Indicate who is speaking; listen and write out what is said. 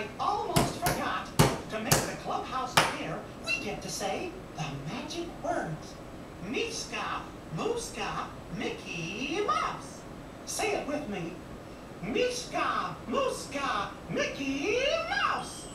Speaker 1: I almost forgot. To make the clubhouse clear, we get to say the magic words. Meeska, Mooska, Mickey Mouse. Say it with me. Meeska, Mooska, Mickey Mouse.